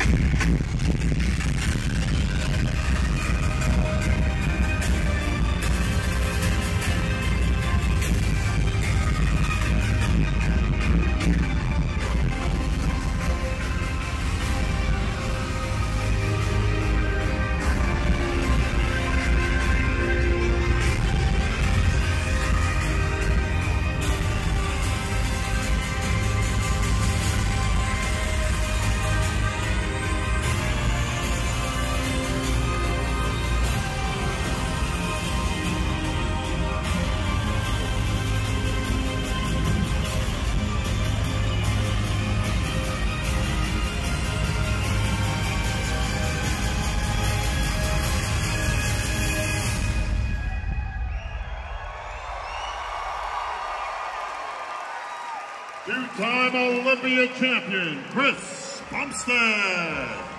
あっ! Two-time Olympia champion, Chris Bumstead.